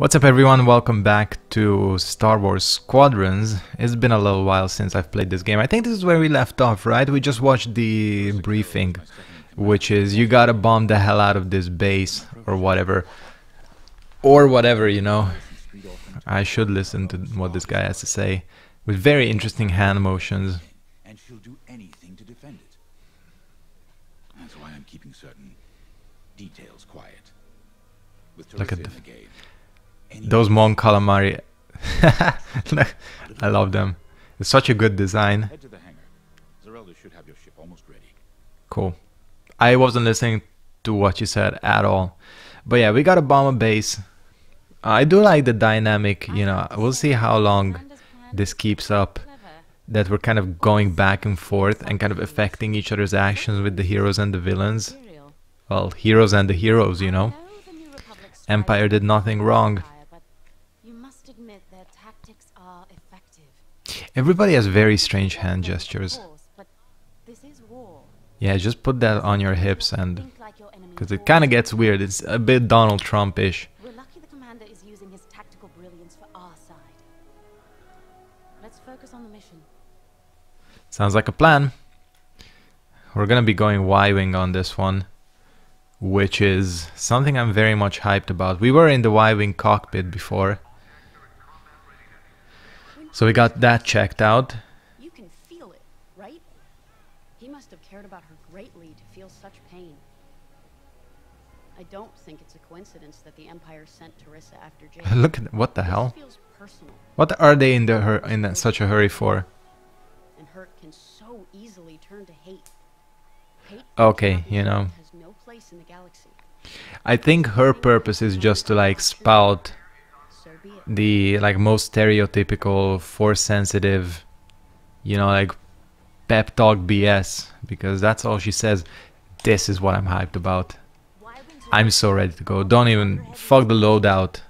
What's up everyone, welcome back to Star Wars Squadrons. It's been a little while since I've played this game. I think this is where we left off, right? We just watched the briefing, which is you gotta bomb the hell out of this base, or whatever. Or whatever, you know. I should listen to what this guy has to say. With very interesting hand motions. and she'll do anything to defend it. That's why I'm keeping certain details quiet. With Look at the- the game, Those Mon Calamari. I love them. It's such a good design. head to the hangar. Zerelda should have your ship almost ready. Cool. I wasn't listening to what you said at all. But yeah, we got a bomber base. I do like the dynamic, you know. We'll see how long this keeps up. That we're kind of going back and forth and kind of affecting each other's actions with the heroes and the villains. Well, heroes and the heroes, you know. Empire did nothing wrong. You must admit their tactics are effective. Everybody has very strange hand gestures. Of course, but this is war. Yeah, just put that on your hips and... Think like your enemy Because it kind of gets weird. It's a bit Donald Trump-ish. We're lucky the commander is using his tactical brilliance for our side. Let's focus on the mission. Sounds like a plan. We're gonna be going Y-Wing on this one, which is something I'm very much hyped about. We were in the Y-Wing cockpit before, so we got that checked out. You can feel it, right? He must have cared about her greatly to feel such pain. I don't think it's a coincidence that the Empire sent Terisa after Jake. Look at what the hell? feels personal, What are they in the hur in such a hurry for? and hurt can so easily turn to hate. Hate Okay, you know. has no place in the galaxy. I think her purpose is just to like spout So be it. The like most stereotypical force sensitive you know like pep talk bs because that's all she says. This is what i'm hyped about. I'm so ready to go. Don't even fuck the loadout.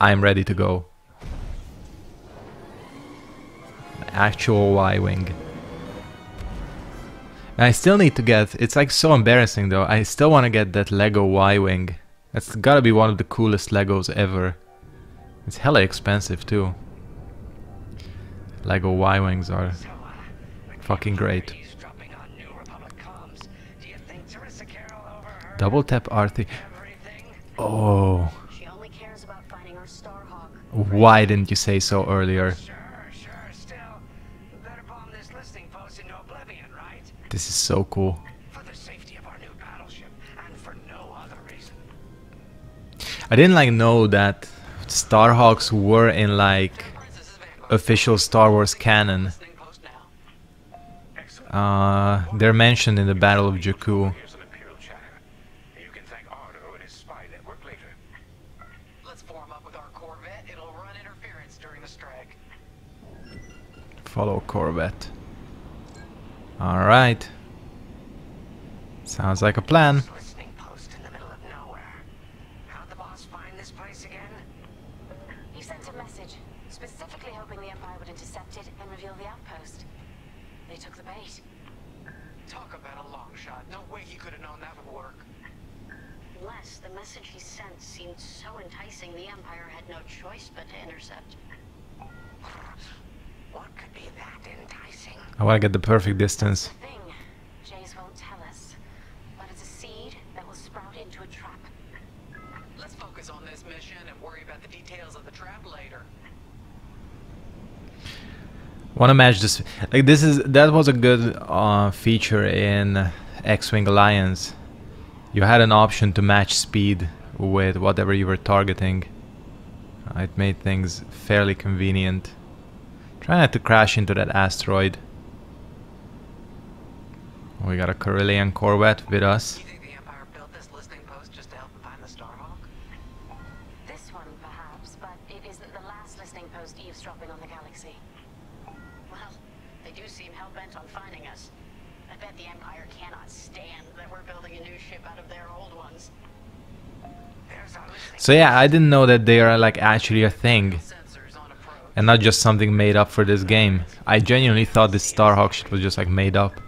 I'm ready to go. Actual y-wing i still need to get it's like so embarrassing though. I still want to get that lego y-wing that's gotta be one of the coolest legos ever it's hella expensive too. Lego Y-Wings are uh, fucking great. Eavesdropping on New Republic comms. Do you think Terisa Kerrill overheard Double tap R3. Oh, She only cares about finding our Starhawk. why didn't you say so earlier? Sure, sure, still. Better bomb this listening post into oblivion, right? This is so cool. For the safety of our new battleship, and for no other reason. I didn't like know that Starhawks were in like official Star Wars canon. Uh, they're mentioned in the Battle of Jakku. Follow Corvette. Alright. Sounds like a plan. Listening post in the middle of nowhere. How'd the boss find this place again? He sent a message, specifically hoping the Empire would intercept it and reveal the outpost. They took the bait. Talk about a long shot. No way he could have known that would work. Unless the message he sent seemed so enticing, the Empire had no choice but to intercept. What could be that enticing? I want to get the perfect distance. Thing, Javes won't tell us, but it's a seed that will sprout into a trap. Let's focus on this mission and worry about the details of the trap later. Want to match this? Like this is that was a good uh, feature in X-wing Alliance. You had an option to match speed with whatever you were targeting. Uh, it made things fairly convenient. Try not to crash into that asteroid. We got a Corellian Corvette with us. You think the Empire built this listening post just to help them find the Starhawk? This one, perhaps, but it isn't the last listening post eavesdropping on the galaxy. Well, they do seem hell-bent on finding us. I bet the Empire cannot stand that we're building a new ship out of their old ones. There's our listening So yeah, I didn't know that they are like actually a thing. sensors on approach. and not just something made up for this game. I genuinely thought this Starhawk shit was just like made up Let's make a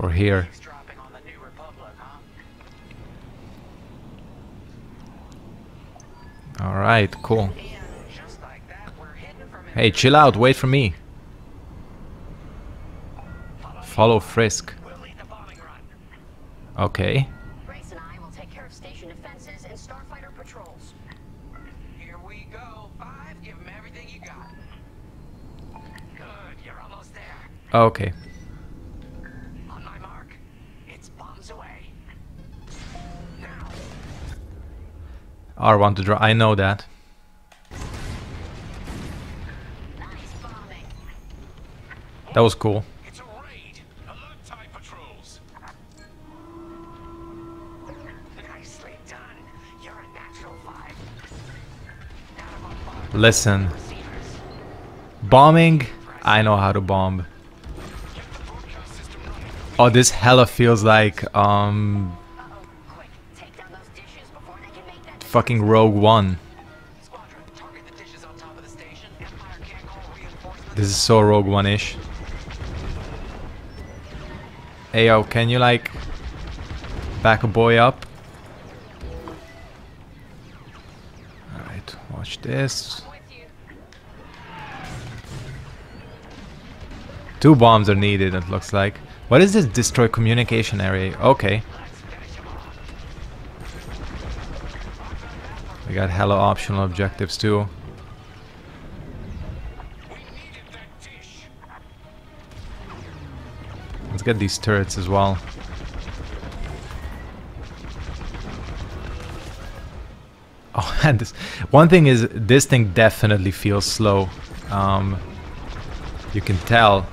for here. eavesdropping on the New Republic, huh? Alright, cool. And just like that, we're hidden from Hey, chill out, wait for me. Follow Frisk. We'll lead the bombing run. Okay. Grace R1 to draw. I know that. That was cool. Listen, bombing. I know how to bomb. Oh, this hella feels like um can't One. This is so Rogue One-ish. Hey yo, can you like back a boy up? Alright, watch this. Two bombs are needed, it looks like. What is this destroy communication area? Okay. We got hella optional objectives too. Let's get these turrets as well. Oh, and this one thing is this thing definitely feels slow. Um, you can tell.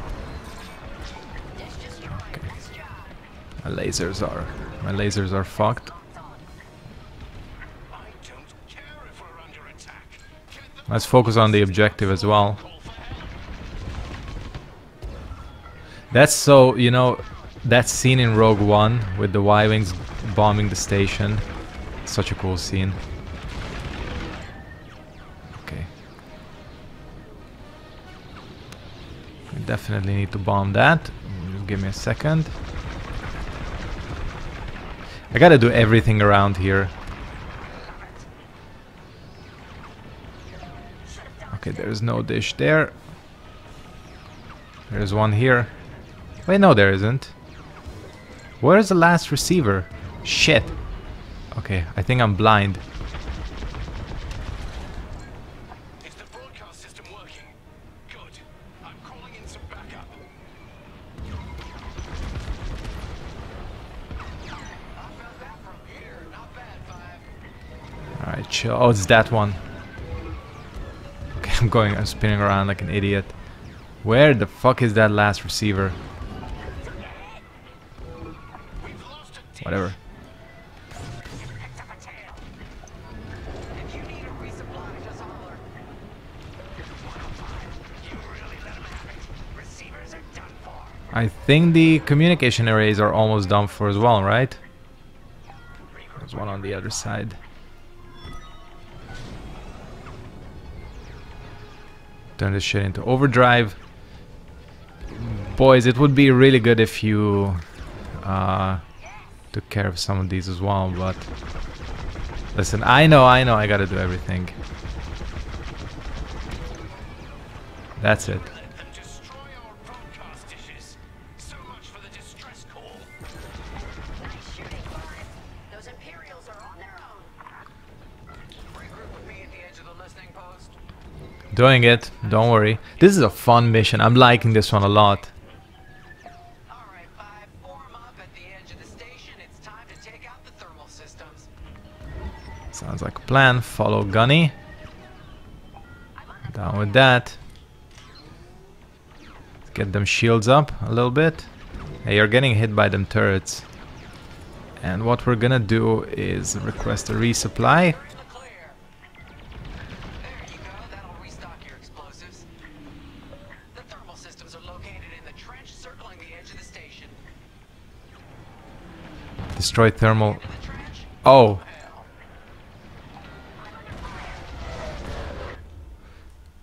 Okay. My lasers are my lasers are fucked. I don't care if we're under attack. Get them Let's focus on the objective as well. That's so, you know, that scene in Rogue One with the Y-Wings bombing the station. Such a cool scene. Okay. We definitely need to bomb that. Just give me a second. I gotta do everything around here. Okay, there's no dish there. There's one here. Wait, no, there isn't. Where's the last receiver? Shit. Okay, I think I'm blind. Is the broadcast system working? Good. I'm calling in some backup. I felt that from here. Not bad, Five. Alright, chill. Oh, it's that one. I'm going, I'm spinning around like an idiot. Where the fuck is that last receiver? Whatever. You picked up a tail. If you need a resupply, just holler. 105. You really let 'em have it. Receivers are done for. I think the communication arrays are almost done for as well, right? There's one on the other side. Turn this shit into overdrive. Boys, it would be really good if you uh, took care of some of these as well, but... Listen, I know, I know, I gotta do everything. That's it. Doing it, don't worry. This is a fun mission. I'm liking this one a lot. Sounds like a plan. Follow Gunny. Down with that. Get them shields up a little bit. Hey, you're getting hit by them turrets. And what we're gonna do is request a resupply. You're in the clear. There you go. That'll restock your explosives. The thermal systems are located in the trench circling the edge of the station. Destroy thermal. Oh,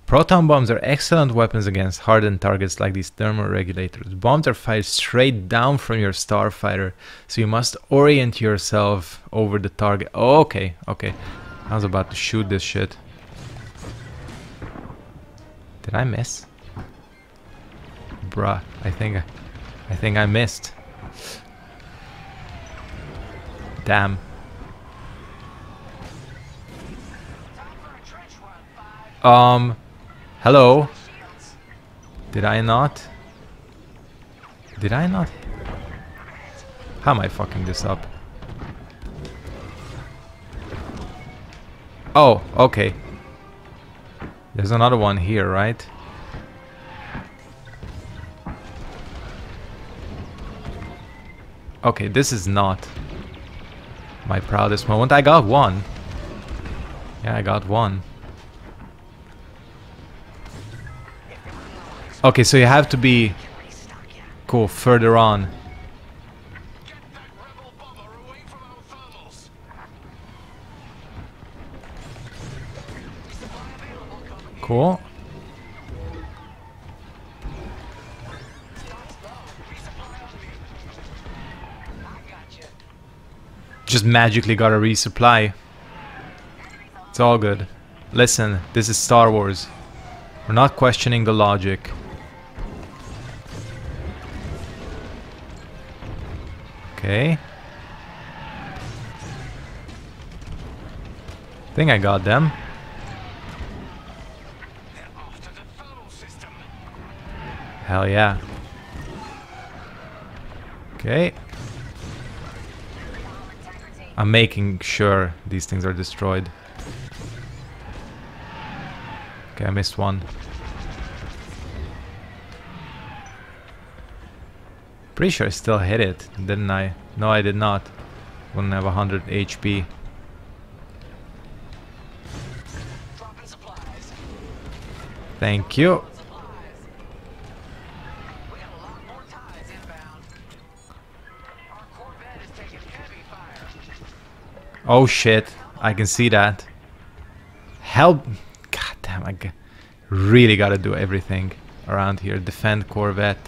Proton bombs are excellent weapons against hardened targets like these thermal regulators. Bombs are fired straight down from your starfighter, so you must orient yourself over the target. Oh, okay, okay. I was about to shoot this shit. Did I miss? Bruh, I think I, I think I missed. Damn. Um hello. Did I not? Did I not? How am I fucking this up? Oh, okay. There's another one here, right? Okay, this is not my proudest moment. I got one. Yeah, I got one. Okay, so you have to be cool further on. Get Just magically got a resupply. It's all good. Listen, this is Star Wars. We're not questioning the logic. Okay. Think I got them. Hell yeah. Okay. I'm making sure these things are destroyed. Okay, I missed one. Pretty sure I still hit it, didn't I? No, I did not. Wouldn't have 100 HP. Thank you. Oh shit, I can see that. Help! God damn, I really gotta do everything around here. Defend Corvette.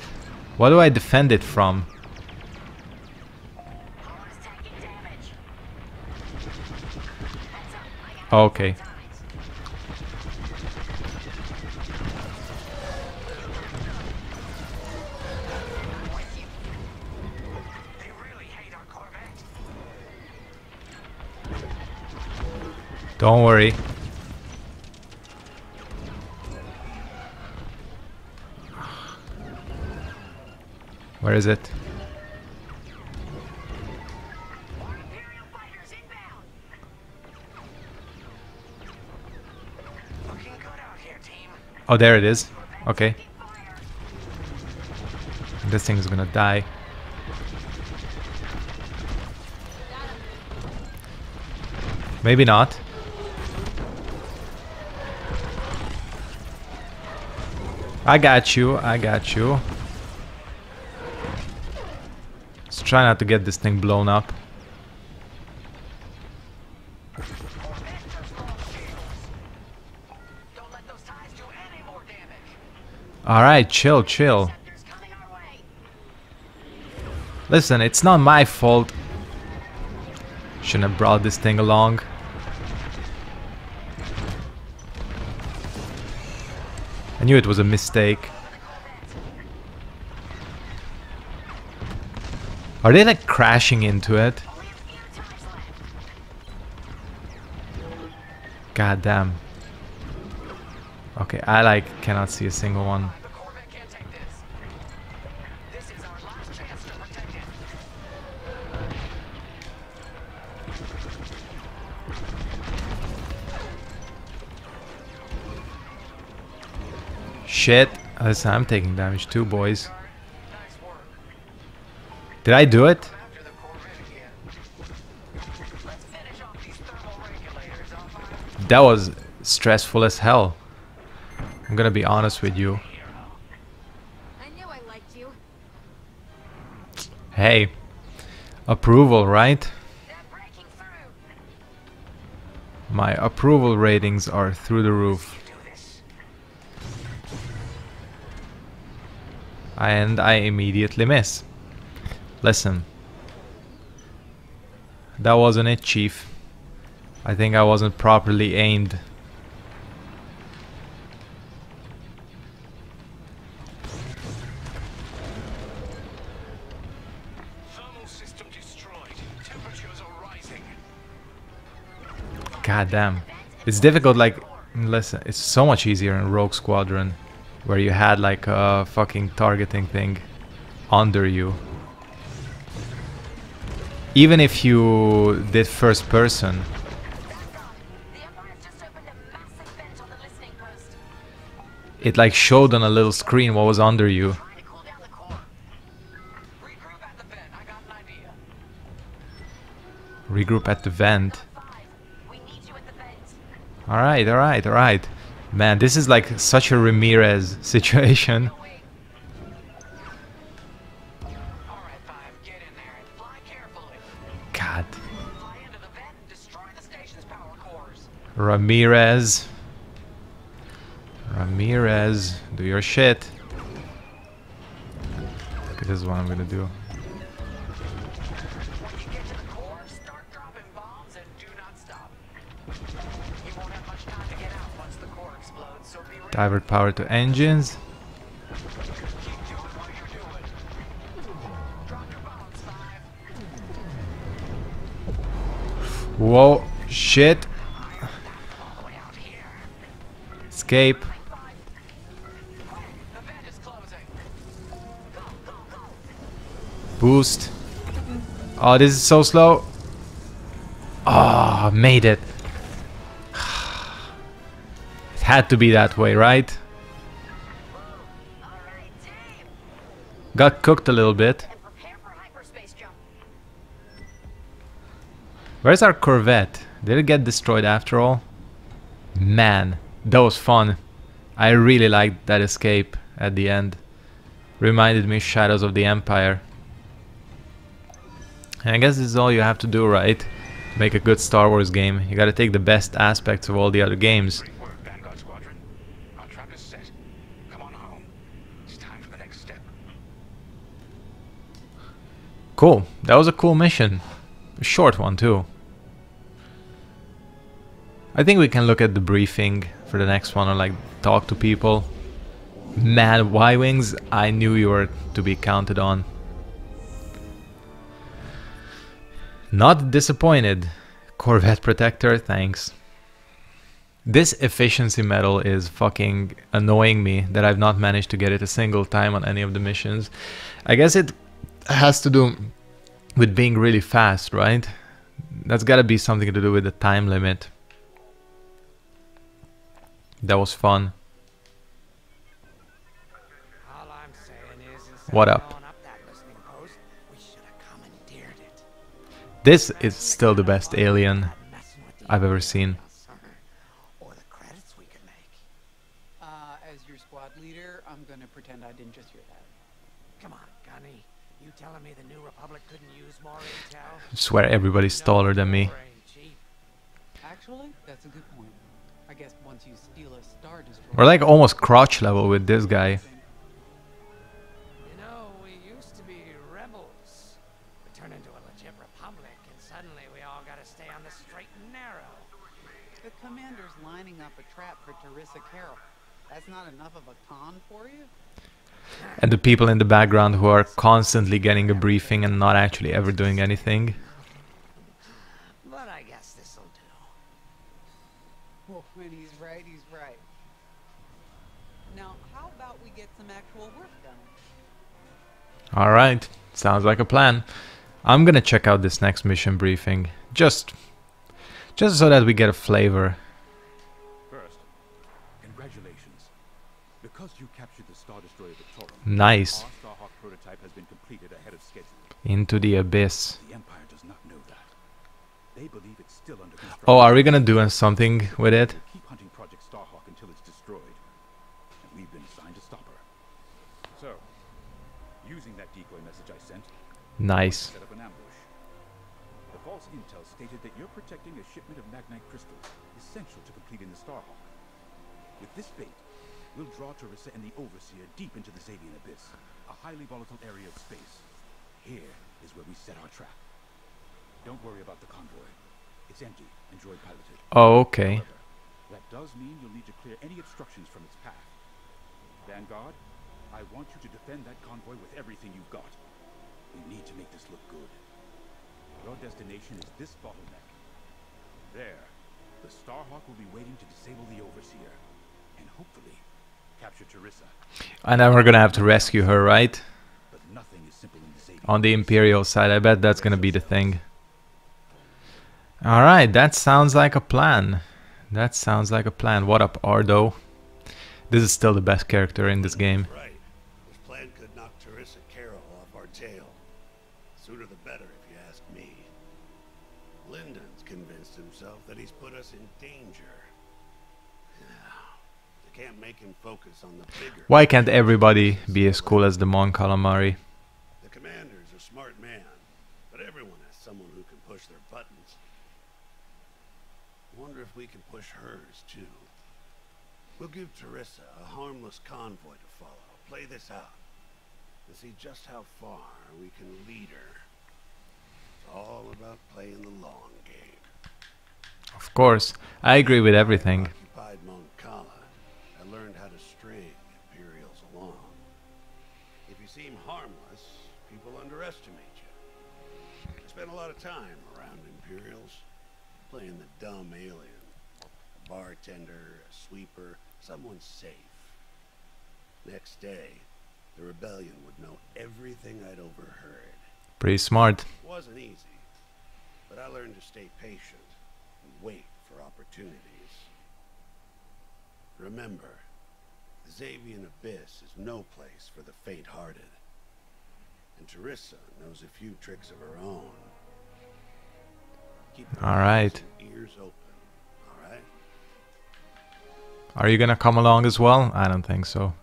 What do I defend it from? Okay. Don't worry. Where is it? Oh, there it is. Okay, This thing is gonna die. Maybe not. I got you, I got you. Let's try not to get this thing blown up. Alright, chill, chill. Listen, it's not my fault. Shouldn't have brought this thing along. Knew it was a mistake. Are they like crashing into it? God damn. Okay, I like cannot see a single one. Shit. Oh, Listen, I'm taking damage too, boys. Did I do it? After the Corvette again. Let's finish off these thermal regulators, Alpha. That was stressful as hell. I'm gonna be honest with you. I knew I liked you. Hey, approval, right? They're breaking through. My approval ratings are through the roof. And I immediately miss. Listen. That wasn't it, Chief. I think I wasn't properly aimed. Thermal system destroyed. Temperatures are rising. God damn. It's difficult, like, listen, it's so much easier in Rogue Squadron, where you had like a fucking targeting thing under you. Even if you did first person, The Empire's just opened a massive vent on the listening post. it like showed on a little screen what was under you. Trying to cool down the core. Regroup at the vent. I got an idea. Regroup at the vent. Five. We need you at the vent. Alright, alright, alright. Man, this is like such a Ramirez situation. Oh, Alright, Five. Get in there and fly carefully. God. Fly into the vent and destroy the station's power cores. Ramirez. Ramirez, do your shit. Okay, this is what I'm gonna do. Divert power to engines. Whoa, shit. Escape. Boost. Oh, this is so slow. Oh, made it. Had to be that way, right? Got cooked a little bit. Where's our Corvette? Did it get destroyed after all? Man, that was fun. I really liked that escape at the end. Reminded me Shadows of the Empire. And I guess this is all you have to do, right? Make a good Star Wars game. You gotta take the best aspects of all the other games. Great work, Vanguard Squadron. Our trap is set. Come on home. It's time for the next step. Cool. That was a cool mission. A short one too. I think we can look at the briefing for the next one or like talk to people. Man, Y-Wings, I knew you were to be counted on. Not disappointed. Corvette Protector, thanks. This efficiency medal is fucking annoying me that I've not managed to get it a single time on any of the missions. I guess it has to do with being really fast, right? That's gotta be something to do with the time limit. That was fun. What up? This is still the best alien I've ever seen. summer, or the credits we could make. Uh, as your squad leader, I'm gonna pretend I didn't just hear that. Come on, Gunny. You telling me the New Republic couldn't use more intel? I swear everybody's taller than me. War. Actually, that's a good point. I guess once you steal a star destroyer. We're like almost crotch level with this guy. You know, we used to be rebels. We turned into a legit republic, and suddenly we all gotta stay on the straight and narrow. The commander's lining up a trap for Terisa Kerrill. That's not enough of a con for you? And the people in the background who are constantly getting a briefing and not actually ever doing anything. Alright, sounds like a plan. I'm gonna check out this next mission briefing. Just just so that we get a flavor. First, congratulations. Because you captured the Star Destroyer Victoria, Nice. our Starhawk prototype has been completed ahead of schedule. Into the abyss. The Empire does not know that. They believe it's still under oh, construction. Oh, are we gonna do something with it? We'll keep hunting Project Starhawk until it's destroyed. And we've been assigned to stop her. So, using that decoy message I sent, Nice. set up an ambush. The false intel stated that you're protecting a shipment of Magnite crystals, essential to completing the Starhawk. With this bait, we'll draw Terisa and the Overseer deep into the Zavian Abyss, a highly volatile area of space. Here is where we set our trap. Don't worry about the convoy. It's empty and droid piloted. Oh, okay. However, that does mean you'll need to clear any obstructions from its path. Vanguard, I want you to defend that convoy with everything you've got. We need to make this look good. Your destination is this bottleneck. There, the Starhawk will be waiting to disable the Overseer, and hopefully capture Terisa. And then we're gonna have to rescue her, right? But nothing is simple in disabling. On the Imperial side, I bet that's gonna be the thing. Alright, that sounds like a plan. That sounds like a plan. What up, Ardo? This is still the best character in this game. Right. Why can't everybody be as cool as the Mon Calamari? The commander's a smart man, but everyone has someone who can push their buttons. Wonder if we can push hers too. We'll give Terisa a harmless convoy to follow. Play this out. And see just how far we can lead her. It's all about playing the long game. Of course, I agree with everything. Underestimate you. I spent a lot of time around Imperials, playing the dumb alien. A bartender, a sweeper, someone safe. Next day, the rebellion would know everything I'd overheard. Pretty smart. It Wasn't easy, but I learned to stay patient and wait for opportunities. Remember, the Zavian Abyss is no place for the faint-hearted. And Terisa knows a few tricks of her own. Keep your All eyes right. and ears open, all right? Are you gonna come along as well? I don't think so.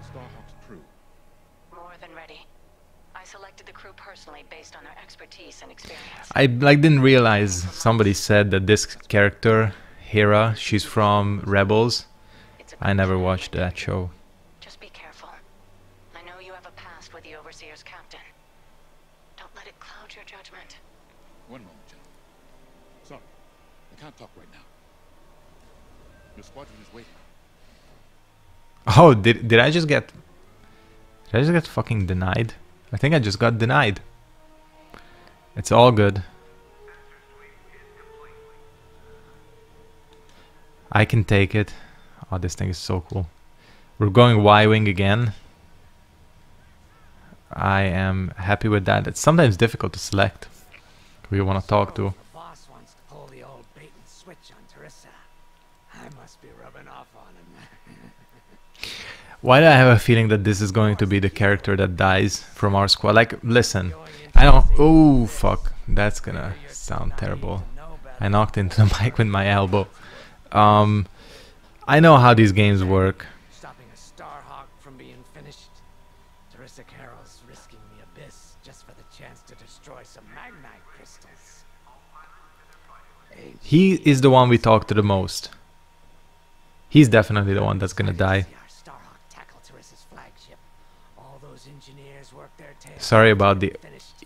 Starhawk's crew. More than ready. I selected the crew personally based on their expertise and experience. I like didn't realize somebody said that this character, Hera, she's from Rebels. It's a I good never watched that show. Just be careful. I know you have a past with the Overseer's captain. Don't let your judgment. One moment, gentlemen. Sorry, I can't talk right now. Your squadron is waiting. Oh, did did I just get Did I just get fucking denied? I think I just got denied. It's all good. I can take it. Oh, this thing is so cool. We're going Y-Wing again. I am happy with that. It's sometimes difficult to select who you want to talk to. Boss wants to pull the old bait and switch on Terisa. I must be rubbing off on him. Why do I have a feeling that this is going to be the character that dies from our squad? Like, listen, I don't. Oh, fuck. That's gonna sound terrible. I knocked into the mic with my elbow. Um, I know how these games work. He is the one we talk to the most. He's definitely the one that's gonna die. See our Starhawk tackle Terisa's flagship. All those engineers work their tails Sorry about the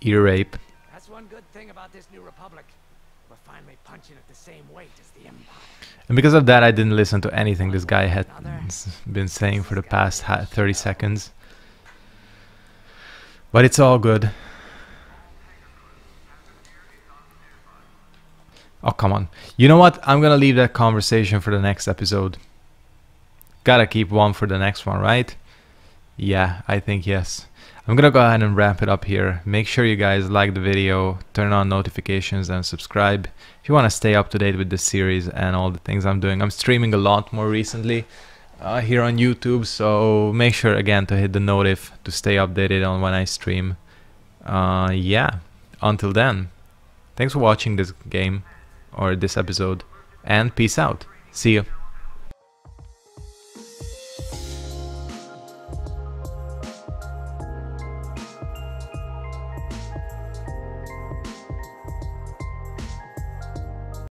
ear rape. That's one good thing about this new republic. We're finally punching at the same weight as the Empire. And because of that, I didn't listen to anything this guy had been saying for the past 30 seconds. But it's all good. Oh, come on. You know what? I'm gonna leave that conversation for the next episode. Gotta keep one for the next one, right? Yeah, I think yes. I'm gonna go ahead and wrap it up here. Make sure you guys like the video, turn on notifications, and subscribe if you want to stay up to date with the series and all the things I'm doing. I'm streaming a lot more recently uh, here on YouTube, so make sure again to hit the notif to stay updated on when I stream. Uh, yeah, until then, thanks for watching this game or this episode, and peace out. See you.